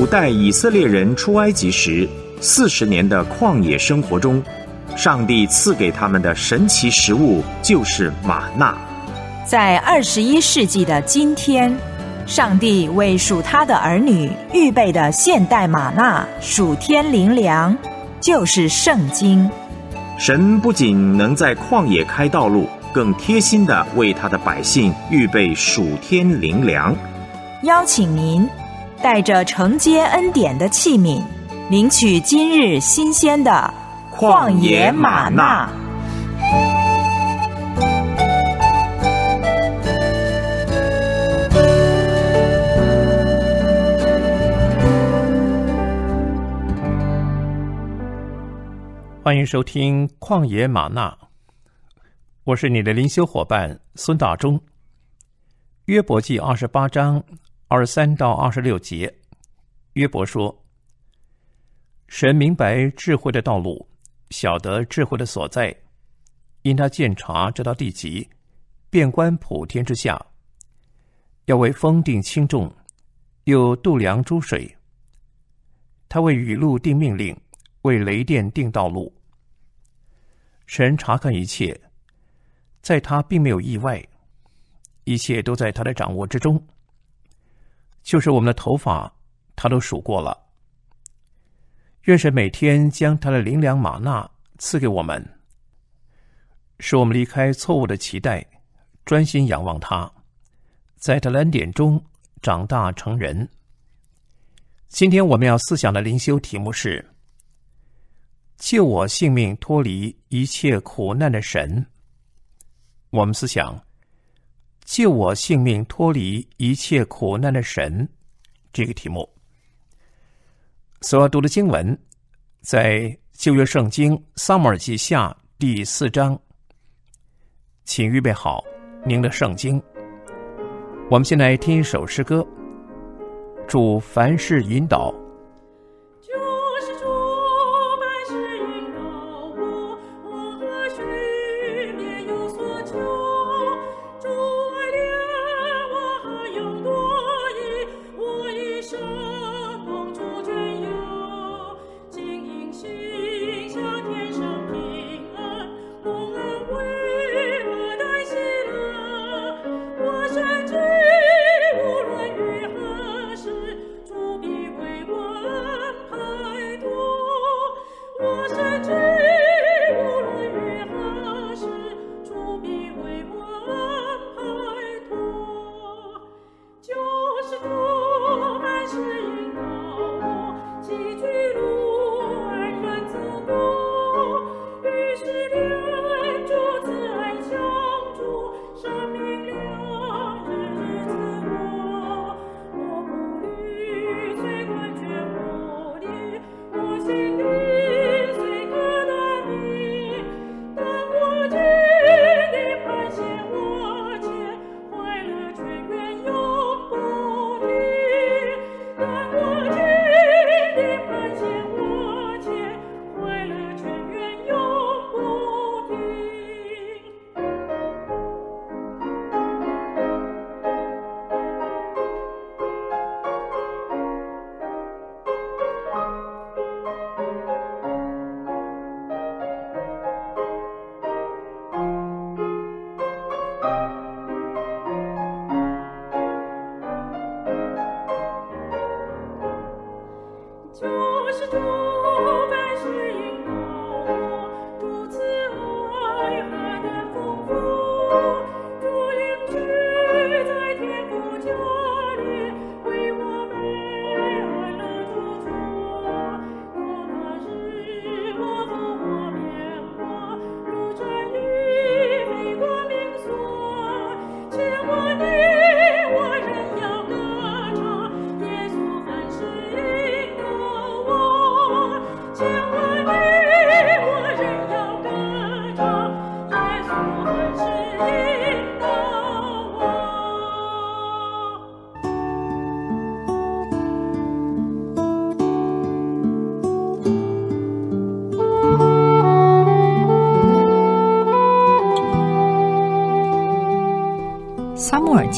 古代以色列人出埃及时四十年的旷野生活中，上帝赐给他们的神奇食物就是玛纳。在二十一世纪的今天，上帝为属他的儿女预备的现代玛纳属天灵粮，就是圣经。神不仅能在旷野开道路，更贴心的为他的百姓预备属天灵粮。邀请您带着承接恩典的器皿，领取今日新鲜的旷野玛纳。欢迎收听《旷野玛纳》，我是你的灵修伙伴孙大中。约伯记二十八章二十三到二十六节，约伯说：“神明白智慧的道路，晓得智慧的所在，因他鉴察这道地极，遍观普天之下，要为风定轻重，又度量诸水。他为雨露定命令。”为雷电定道路，神查看一切，在他并没有意外，一切都在他的掌握之中。就是我们的头发，他都数过了。愿神每天将他的灵粮玛纳赐给我们，使我们离开错误的期待，专心仰望他，在他恩典中长大成人。今天我们要思想的灵修题目是。救我性命脱离一切苦难的神，我们思想救我性命脱离一切苦难的神这个题目。所要读的经文在旧约圣经撒母耳记下第四章，请预备好您的圣经。我们先来听一首诗歌，祝凡事引导。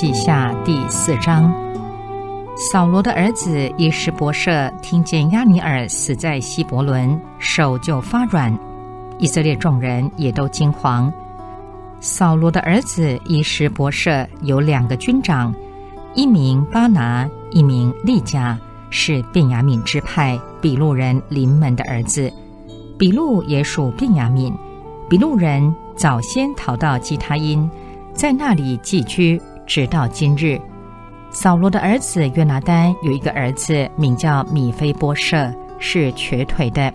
记下第四章，扫罗的儿子伊什伯舍听见亚尼尔死在希伯伦，手就发软。以色列众人也都惊惶。扫罗的儿子伊什伯舍有两个军长，一名巴拿，一名利甲，是便雅敏支派比路人临门的儿子。比路也属便雅敏，比路人早先逃到基他因，在那里寄居，直到今日。扫罗的儿子约拿丹有一个儿子，名叫米菲波舍，是瘸腿的。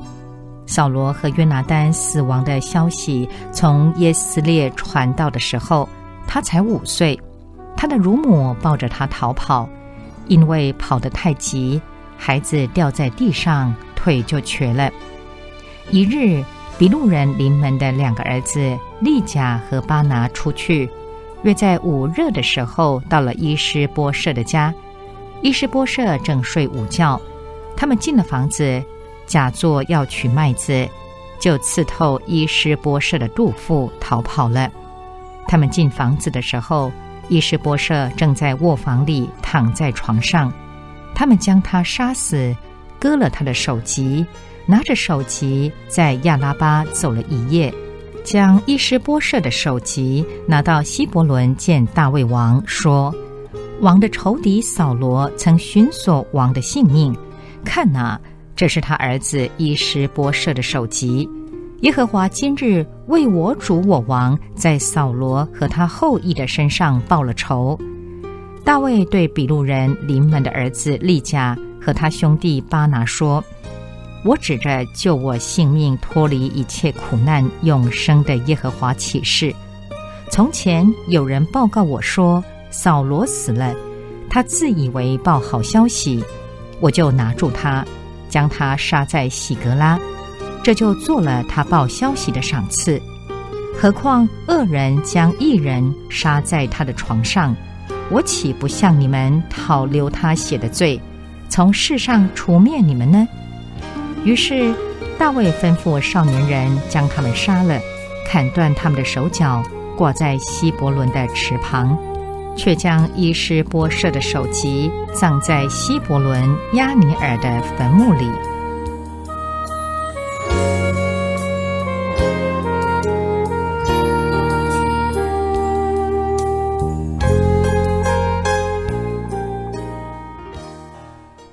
扫罗和约拿丹死亡的消息从耶斯列传到的时候，他才五岁。他的乳母抱着他逃跑，因为跑得太急，孩子掉在地上，腿就瘸了。一日，比路人临门的两个儿子利甲和巴拿出去。约在午热的时候，到了伊施波舍的家。伊施波舍正睡午觉，他们进了房子，假作要取麦子，就刺透伊施波舍的肚腹，逃跑了。他们进房子的时候，伊施波舍正在卧房里躺在床上。他们将他杀死，割了他的首级，拿着首级在亚拉巴走了一夜。将伊施波设的首级拿到希伯伦见大卫王，说：“王的仇敌扫罗曾寻索王的性命，看哪，这是他儿子伊施波设的首级。耶和华今日为我主我王在扫罗和他后裔的身上报了仇。”大卫对比路人临门的儿子利甲和他兄弟巴拿说。我指着救我性命、脱离一切苦难、永生的耶和华起誓。从前有人报告我说扫罗死了，他自以为报好消息，我就拿住他，将他杀在喜格拉，这就做了他报消息的赏赐。何况恶人将一人杀在他的床上，我岂不向你们讨留他写的罪，从世上除灭你们呢？于是，大卫吩咐少年人将他们杀了，砍断他们的手脚，挂在希伯伦的池旁，却将伊施波设的首级葬在希伯伦亚尼尔的坟墓里。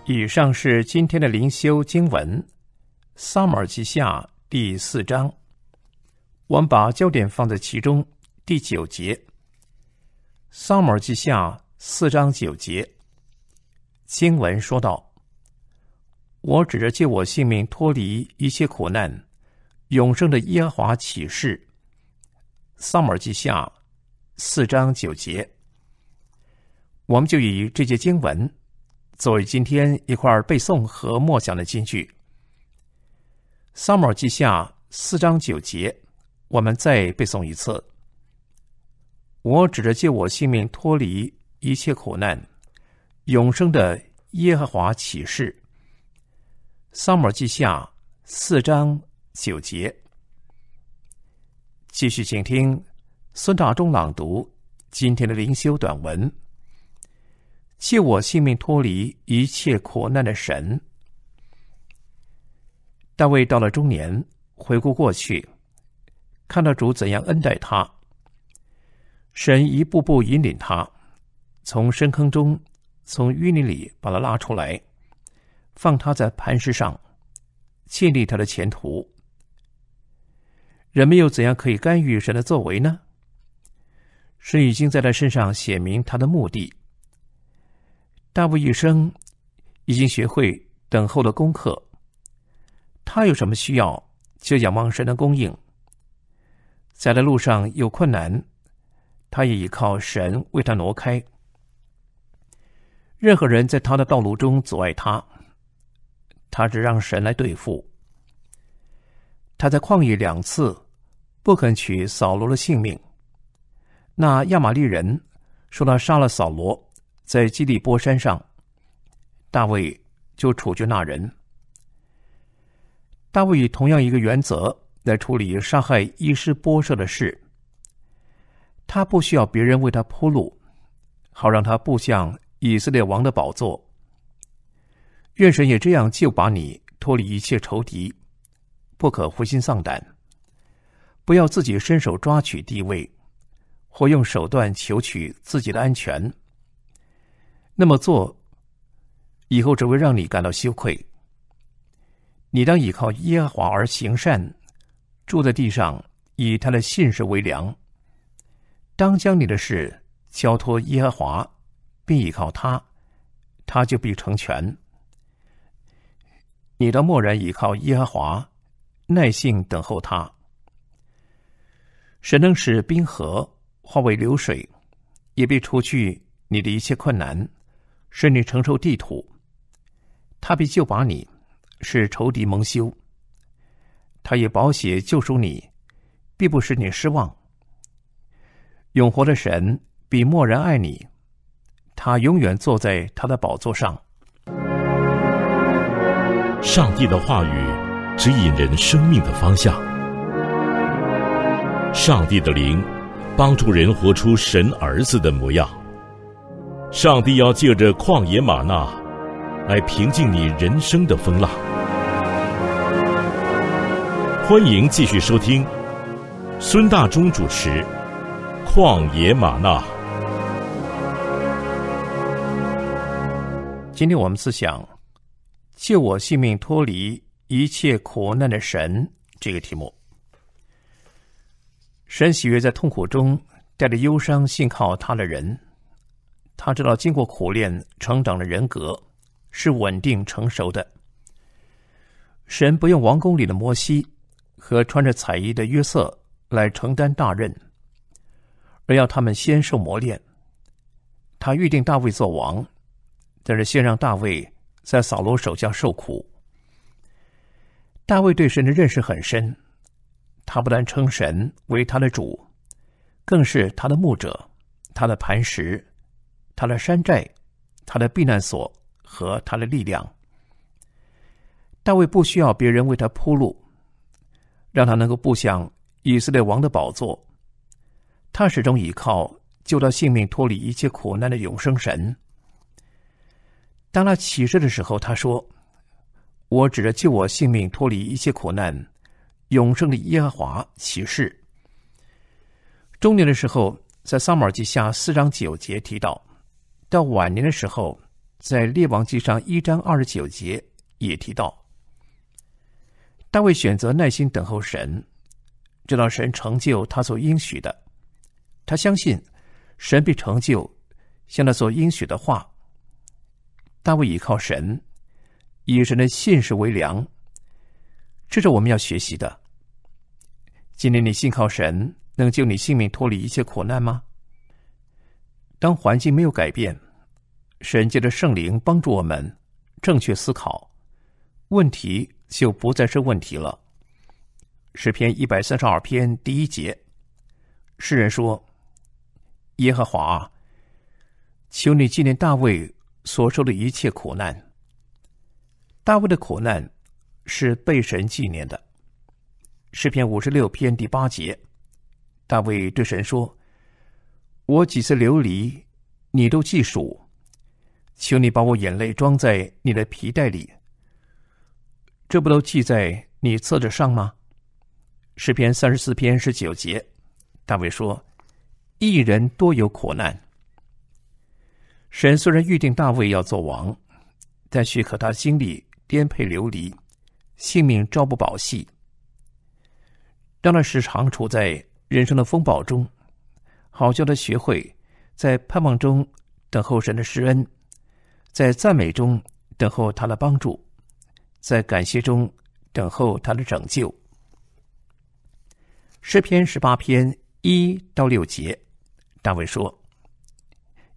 以上是今天的灵修经文。撒母耳记下第四章，我们把焦点放在其中第九节。撒母耳记下四章九节，经文说道：“我指着借我性命、脱离一切苦难、永生的耶和华起誓。”撒母耳记下四章九节，我们就以这节经文作为今天一块背诵和默想的金句。撒母耳记下四章九节，我们再背诵一次。我指着借我性命、脱离一切苦难、永生的耶和华起誓。撒母耳记下四章九节，继续请听孙大中朗读今天的灵修短文：借我性命、脱离一切苦难的神。大卫到了中年，回顾过去，看到主怎样恩待他，神一步步引领他，从深坑中，从淤泥里把他拉出来，放他在磐石上，建立他的前途。人们又怎样可以干预神的作为呢？神已经在他身上写明他的目的。大卫一生已经学会等候的功课。他有什么需要，就仰望神的供应。在的路上有困难，他也依靠神为他挪开。任何人在他的道路中阻碍他，他只让神来对付。他在旷野两次不肯取扫罗的性命。那亚玛利人说他杀了扫罗，在基利波山上，大卫就处决那人。大卫以同样一个原则来处理杀害伊施波设的事。他不需要别人为他铺路，好让他步向以色列王的宝座。愿神也这样就把你脱离一切仇敌，不可灰心丧胆，不要自己伸手抓取地位，或用手段求取自己的安全。那么做，以后只会让你感到羞愧。你当依靠耶和华而行善，住在地上，以他的信实为粮。当将你的事交托耶和华，并依靠他，他就必成全。你当默然倚靠耶和华，耐心等候他。神能使冰河化为流水，也必除去你的一切困难，使你承受地土。他必救拔你，使仇敌蒙羞。他也保险救赎你，必不使你失望。永活的神必默然爱你，他永远坐在他的宝座上。上帝的话语指引人生命的方向，上帝的灵帮助人活出神儿子的模样。上帝要借着旷野玛纳来平静你人生的风浪。欢迎继续收听孙大中主持《旷野玛纳》。今天我们思想。救我性命脱离一切苦难的神，这个题目。神喜悦在痛苦中带着忧伤信靠他的人。他知道经过苦练成长的人格是稳定成熟的。神不用王宫里的摩西和穿着彩衣的约瑟来承担大任，而要他们先受磨练。他预定大卫做王，但是先让大卫。在扫罗手下受苦，大卫对神的认识很深。他不但称神为他的主，更是他的牧者、他的磐石、他的山寨、他的避难所和他的力量。大卫不需要别人为他铺路，让他能够步向以色列王的宝座。他始终倚靠救他性命、脱离一切苦难的永生神。当他起誓的时候，他说：“我指着救我性命、脱离一切苦难、永生的耶和华起誓。”中年的时候，在撒母耳记下四章九节提到；到晚年的时候，在列王记上一章二十九节也提到。大卫选择耐心等候神，直到神成就他所应许的。他相信神必成就向他所应许的话。大卫倚靠神，以神的信实为粮，这是我们要学习的。今天你信靠神，能救你性命脱离一切苦难吗？当环境没有改变，神借着圣灵帮助我们正确思考，问题就不再是问题了。诗篇一百三十二篇第一节，诗人说：“耶和华，求你纪念大卫。”所受的一切苦难，大卫的苦难是被神纪念的。诗篇五十六篇第八节，大卫对神说：“我几次流离，你都记数，求你把我眼泪装在你的皮带里。这不都记在你册子上吗？”诗篇三十四篇十九节，大卫说：“一人多有苦难。”神虽然预定大卫要做王，但许可他经历颠沛流离，性命朝不保夕，让他时常处在人生的风暴中，好叫他学会在盼望中等候神的施恩，在赞美中等候他的帮助，在感谢中等候他的拯救。诗篇十八篇一到六节，大卫说：“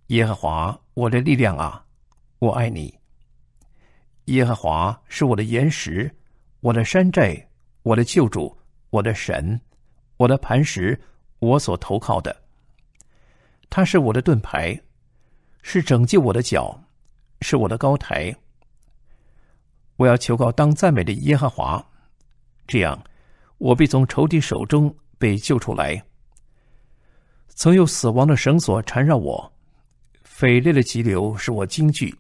耶和华。”我的力量啊，我爱你。耶和华是我的岩石，我的山寨，我的救主，我的神，我的磐石，我所投靠的。他是我的盾牌，是拯救我的脚，是我的高台。我要求告当赞美的耶和华，这样我必从仇敌手中被救出来。曾有死亡的绳索缠绕我。匪类的急流使我惊惧，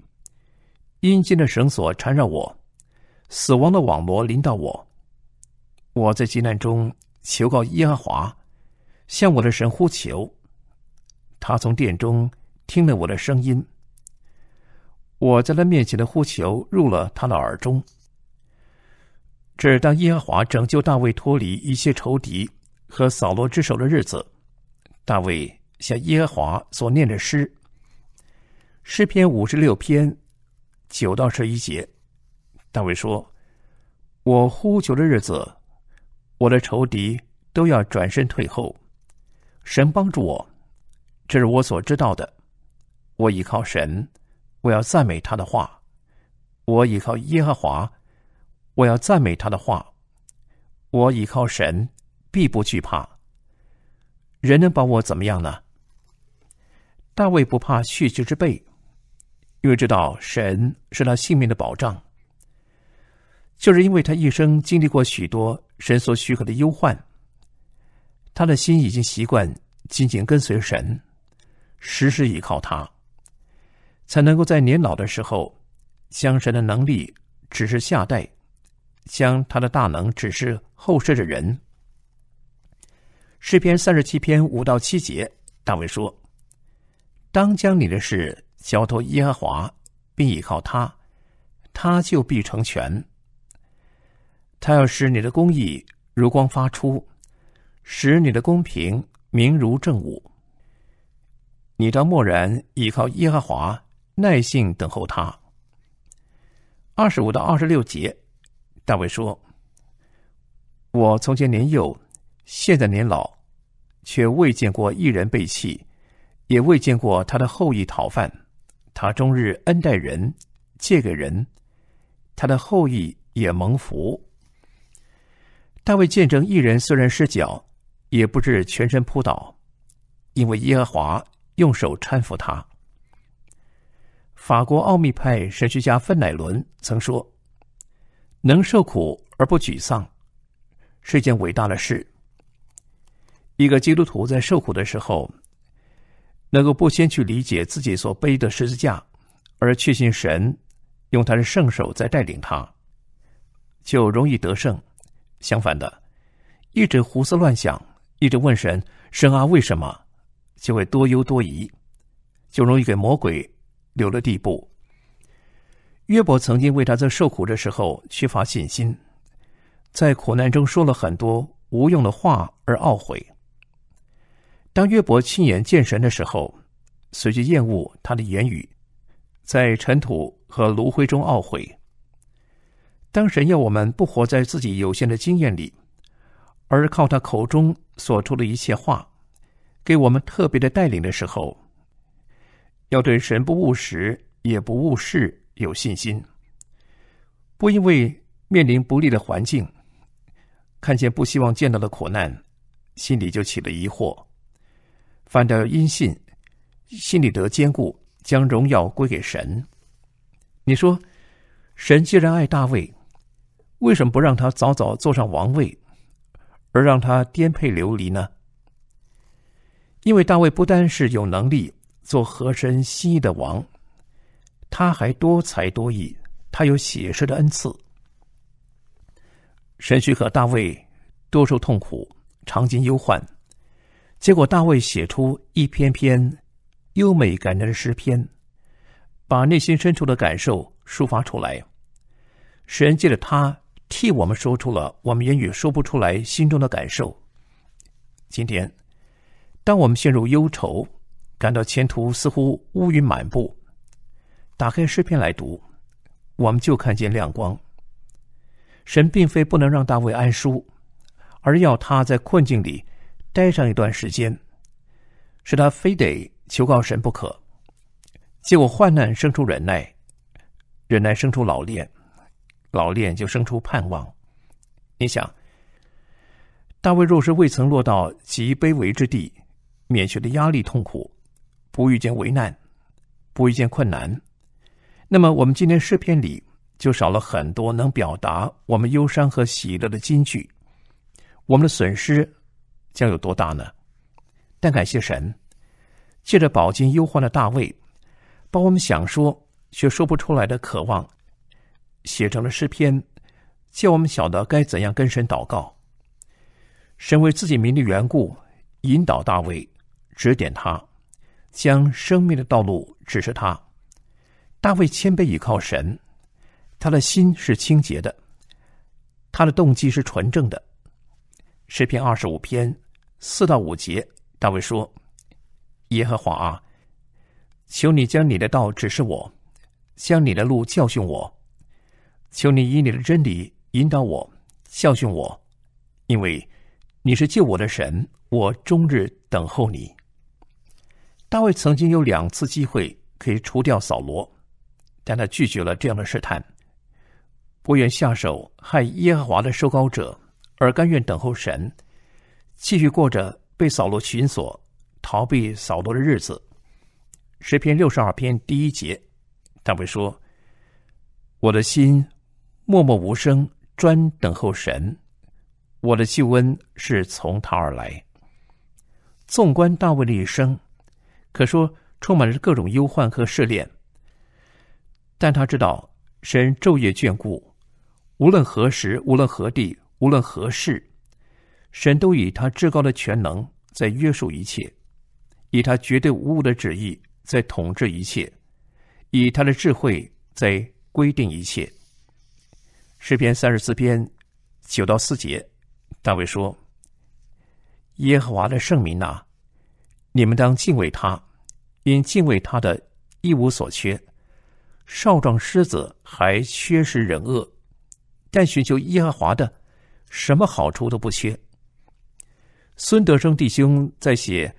阴间的绳索缠绕我，死亡的网罗临到我。我在急难中求告耶和华，向我的神呼求。他从殿中听了我的声音。我在他面前的呼求入了他的耳中。这是当耶和华拯救大卫脱离一切仇敌和扫罗之手的日子，大卫向耶和华所念的诗。诗篇五十六篇。九到十一节，大卫说：“我呼求的日子，我的仇敌都要转身退后。神帮助我，这是我所知道的。我依靠神，我要赞美他的话。我依靠耶和华，我要赞美他的话。我依靠神，必不惧怕。人能把我怎么样呢？大卫不怕血气之辈。”因为知道神是他性命的保障，就是因为他一生经历过许多神所许可的忧患，他的心已经习惯紧紧跟随神，时时依靠他，才能够在年老的时候，将神的能力只是下代，将他的大能只是后世的人。诗篇三十七篇五到七节，大卫说：“当将你的事。”交托耶和华，并依靠他，他就必成全。他要使你的公义如光发出，使你的公平明如正午。你当默然依靠耶和华，耐心等候他。二十五到二十六节，大卫说：“我从前年幼，现在年老，却未见过一人被弃，也未见过他的后裔讨饭。”他终日恩待人，借给人，他的后裔也蒙福。大卫见证一人虽然失脚，也不至全身扑倒，因为耶和华用手搀扶他。法国奥秘派神学家芬乃伦曾说：“能受苦而不沮丧，是一件伟大的事。一个基督徒在受苦的时候。”能够不先去理解自己所背的十字架，而确信神用他的圣手在带领他，就容易得胜。相反的，一直胡思乱想，一直问神：“神啊，为什么？”就会多忧多疑，就容易给魔鬼留了地步。约伯曾经为他在受苦的时候缺乏信心，在苦难中说了很多无用的话而懊悔。当约伯亲眼见神的时候，随即厌恶他的言语，在尘土和炉灰中懊悔。当神要我们不活在自己有限的经验里，而靠他口中所出的一切话，给我们特别的带领的时候，要对神不务实也不务事有信心，不因为面临不利的环境，看见不希望见到的苦难，心里就起了疑惑。反倒因信，心里得坚固，将荣耀归给神。你说，神既然爱大卫，为什么不让他早早坐上王位，而让他颠沛流离呢？因为大卫不单是有能力做和珅心意的王，他还多才多艺，他有写诗的恩赐。神许可大卫多受痛苦，尝尽忧患。结果，大卫写出一篇篇优美感人的诗篇，把内心深处的感受抒发出来。神借着他替我们说出了我们言语说不出来心中的感受。今天，当我们陷入忧愁，感到前途似乎乌云满布，打开诗篇来读，我们就看见亮光。神并非不能让大卫安舒，而要他在困境里。待上一段时间，使他非得求告神不可。结果患难生出忍耐，忍耐生出老练，老练就生出盼望。你想，大卫若是未曾落到极卑微之地，免去的压力痛苦，不遇见危难，不遇见困难，那么我们今天诗篇里就少了很多能表达我们忧伤和喜乐的金句，我们的损失。将有多大呢？但感谢神，借着饱经忧患的大卫，把我们想说却说不出来的渴望，写成了诗篇，叫我们晓得该怎样跟神祷告。神为自己名的缘故，引导大卫，指点他，将生命的道路指示他。大卫谦卑倚靠神，他的心是清洁的，他的动机是纯正的。诗篇二十五篇四到五节，大卫说：“耶和华啊，求你将你的道指示我，将你的路教训我。求你以你的真理引导我，教训我，因为你是救我的神，我终日等候你。”大卫曾经有两次机会可以除掉扫罗。但他拒绝了这样的试探，不愿下手害耶和华的受膏者，而甘愿等候神，继续过着被扫罗寻索、逃避扫罗的日子。诗篇六十二篇第一节，大卫说：“我的心默默无声，专等候神，我的救恩是从他而来。”纵观大卫的一生，可说充满着各种忧患和试炼。但他知道，神昼夜眷顾，无论何时，无论何地，无论何事，神都以他至高的全能在约束一切，以他绝对无误的旨意在统治一切，以他的智慧在规定一切。诗篇三十四篇九到四节，大卫说：“耶和华的圣名呐，你们当敬畏他，因敬畏他的一无所缺。”少壮狮子还缺失人恶，但寻求耶和华的，什么好处都不缺。孙德生弟兄在写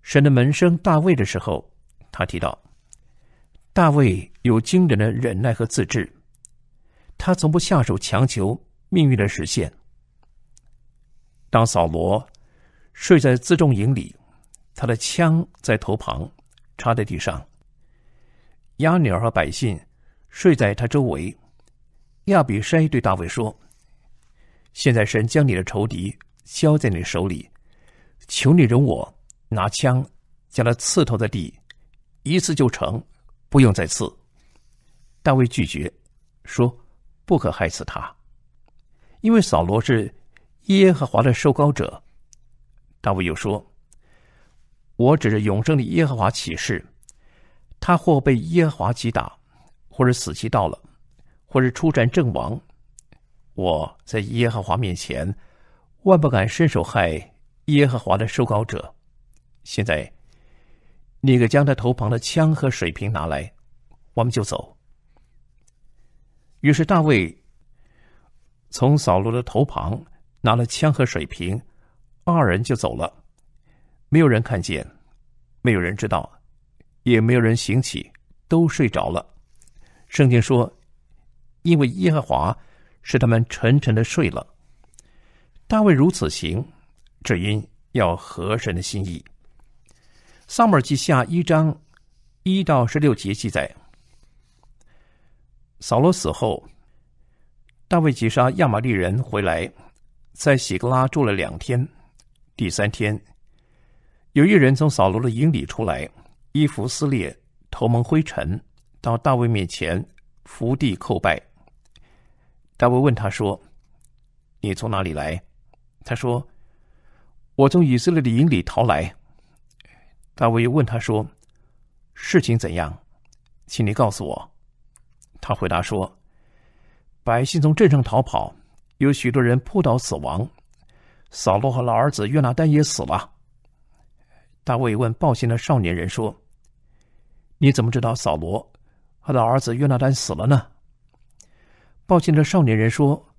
神的门生大卫的时候，他提到大卫有惊人的忍耐和自制，他从不下手强求命运的实现。当扫罗睡在辎重营里，他的枪在头旁插在地上。亚尼尔和百姓睡在他周围。亚比筛对大卫说：“现在神将你的仇敌交在你手里，求你容我拿枪将他刺透在地，一次就成，不用再刺。”大卫拒绝说：“不可害死他，因为扫罗是耶和华的受膏者。”大卫又说：“我指着永生的耶和华起誓。”他或被耶和华击打，或者死期到了，或者出战阵亡。我在耶和华面前，万不敢伸手害耶和华的受膏者。现在，你可将他头旁的枪和水瓶拿来，我们就走。于是大卫从扫罗的头旁拿了枪和水瓶，二人就走了。没有人看见，没有人知道。也没有人醒起，都睡着了。圣经说：“因为耶和华使他们沉沉的睡了。”大卫如此行，只因要合神的心意。撒母耳记下一章一到十六节记载：扫罗死后，大卫击杀亚玛利人回来，在喜格拉住了两天。第三天，有一人从扫罗的营里出来。衣服撕裂，头蒙灰尘，到大卫面前伏地叩拜。大卫问他说：“你从哪里来？”他说：“我从以色列的营里逃来。”大卫又问他说：“事情怎样？请你告诉我。”他回答说：“百姓从镇上逃跑，有许多人扑倒死亡，扫罗和老儿子约拿丹也死了。”大卫问报信的少年人说：“你怎么知道扫罗和他儿子约拿丹死了呢？”报信的少年人说：“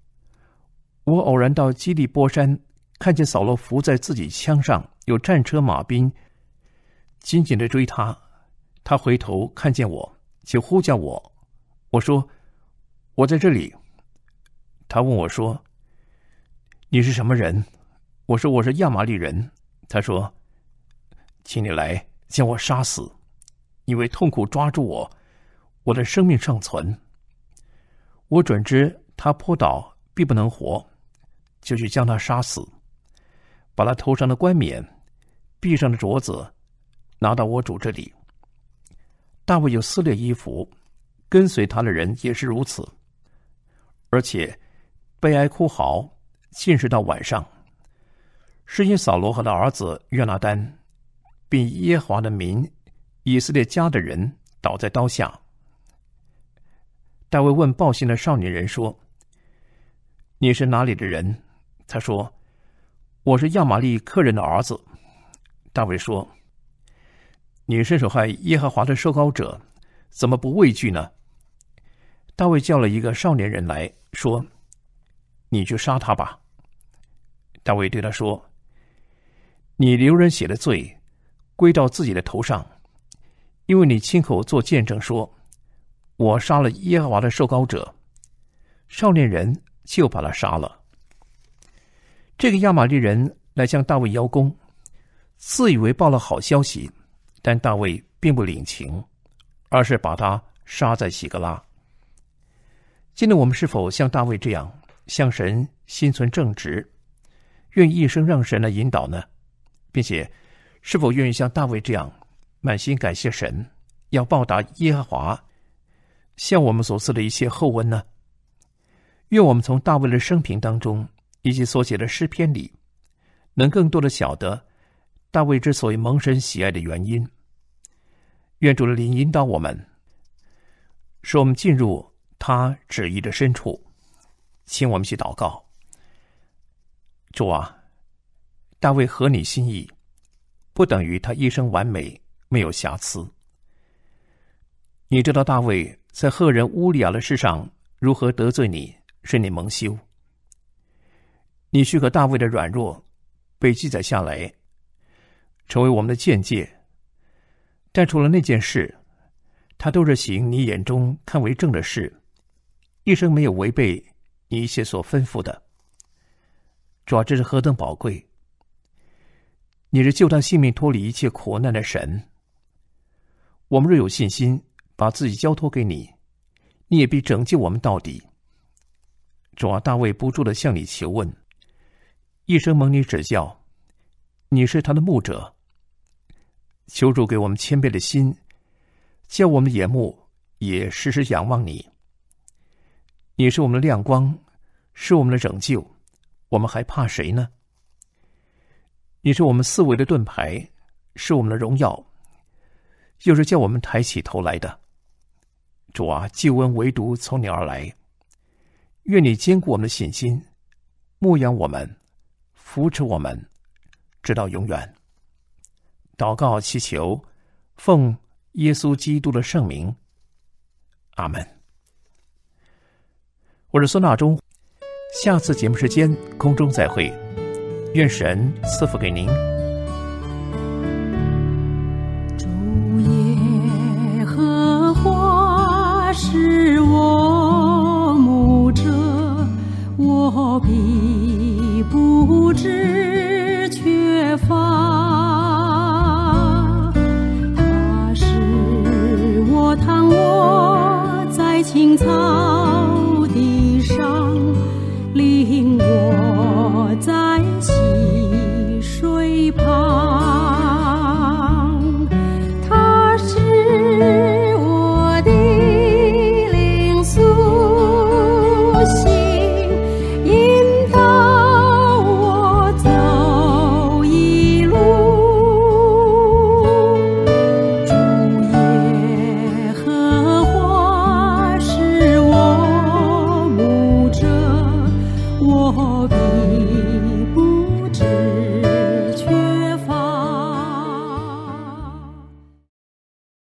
我偶然到基利波山，看见扫罗伏在自己枪上，有战车马兵紧紧的追他。他回头看见我，就呼叫我。我说：‘我在这里。’他问我说：‘你是什么人？’我说：‘我是亚玛利人。’他说。”请你来将我杀死，因为痛苦抓住我，我的生命尚存。我准知他扑倒必不能活，就去将他杀死，把他头上的冠冕、臂上的镯子拿到我主这里。大卫有撕裂衣服，跟随他的人也是如此，而且悲哀哭嚎，进食到晚上。是因扫罗和他儿子约拿丹，并耶和华的民以色列家的人倒在刀下。大卫问报信的少年人说：“你是哪里的人？”他说：“我是亚玛利客人的儿子。”大卫说：“你伸手害耶和华的受膏者，怎么不畏惧呢？”大卫叫了一个少年人来说：“你去杀他吧。”大卫对他说。你流人血的罪，归到自己的头上，因为你亲口做见证说，我杀了耶和华的受膏者。少年人就把他杀了。这个亚玛利人来向大卫邀功，自以为报了好消息，但大卫并不领情，而是把他杀在喜格拉。今天我们是否像大卫这样向神心存正直，愿一生让神来引导呢？并且，是否愿意像大卫这样满心感谢神，要报答耶和华向我们所赐的一切厚恩呢？愿我们从大卫的生平当中以及所写的诗篇里，能更多的晓得大卫之所以蒙神喜爱的原因。愿主的灵引导我们，使我们进入他旨意的深处。请我们去祷告，主啊。大卫合你心意，不等于他一生完美没有瑕疵。你知道大卫在赫人乌利亚的事上如何得罪你，使你蒙羞。你许可大卫的软弱被记载下来，成为我们的见解。但除了那件事，他都是行你眼中看为正的事，一生没有违背你一切所吩咐的。主要这是何等宝贵！你是救他性命、脱离一切苦难的神。我们若有信心，把自己交托给你，你也必拯救我们到底。主啊，大卫不住的向你求问，一生蒙你指教，你是他的牧者。求主给我们谦卑的心，叫我们的眼目也时时仰望你。你是我们的亮光，是我们的拯救，我们还怕谁呢？你是我们四维的盾牌，是我们的荣耀，又是叫我们抬起头来的。主啊，救恩唯独从你而来，愿你坚固我们的信心，牧养我们，扶持我们，直到永远。祷告祈求，奉耶稣基督的圣名，阿门。我是孙大中，下次节目时间空中再会。愿神赐福给您。主耶和华是我牧者，我必不知